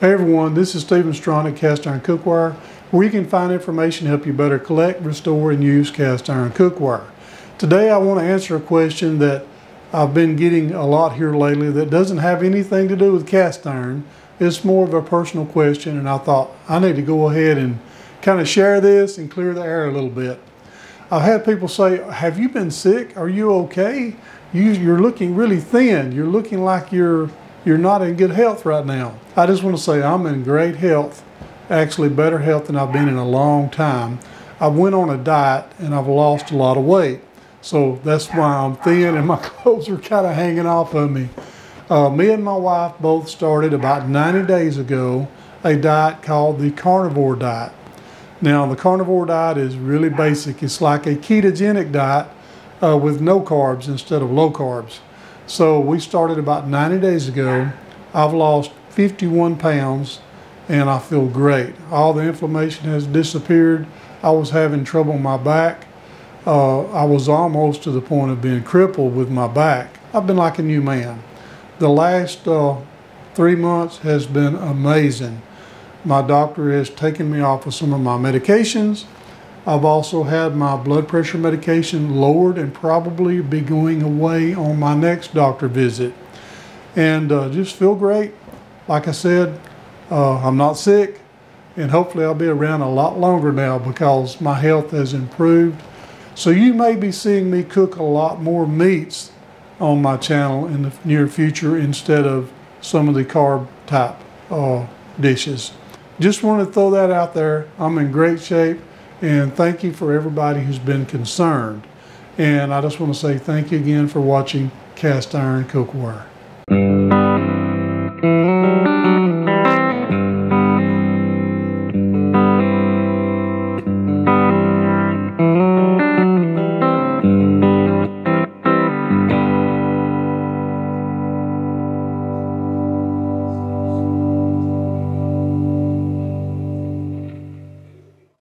Hey everyone, this is Stephen Strawn at Cast Iron Cookware, where you can find information to help you better collect, restore, and use cast iron cookware. Today I want to answer a question that I've been getting a lot here lately that doesn't have anything to do with cast iron. It's more of a personal question, and I thought I need to go ahead and kind of share this and clear the air a little bit. I've had people say, Have you been sick? Are you okay? You, you're looking really thin. You're looking like you're, you're not in good health right now. I just want to say I'm in great health, actually better health than I've been in a long time. I went on a diet and I've lost a lot of weight. So that's why I'm thin and my clothes are kind of hanging off of me. Uh, me and my wife both started about 90 days ago a diet called the carnivore diet. Now, the carnivore diet is really basic. It's like a ketogenic diet uh, with no carbs instead of low carbs. So we started about 90 days ago. I've lost 51 pounds and I feel great. All the inflammation has disappeared. I was having trouble in my back. Uh, I was almost to the point of being crippled with my back. I've been like a new man. The last uh, three months has been amazing. My doctor has taken me off of some of my medications. I've also had my blood pressure medication lowered and probably be going away on my next doctor visit. And uh, just feel great. Like I said, uh, I'm not sick and hopefully I'll be around a lot longer now because my health has improved. So you may be seeing me cook a lot more meats on my channel in the near future instead of some of the carb type uh, dishes. Just want to throw that out there. I'm in great shape and thank you for everybody who's been concerned. And I just want to say thank you again for watching Cast Iron Cookware.